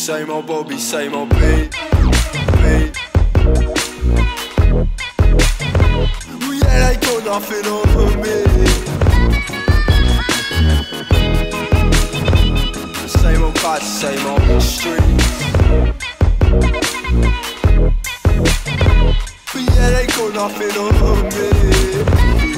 Same old Bobby, same old beat. beat. Well, yeah, they got nothing over me. Same old bad, same old streets. But yeah, they got nothing over me.